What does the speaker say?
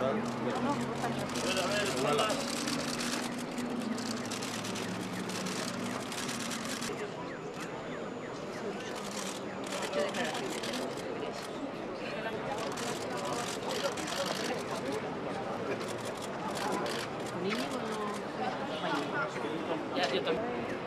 Ya, yo.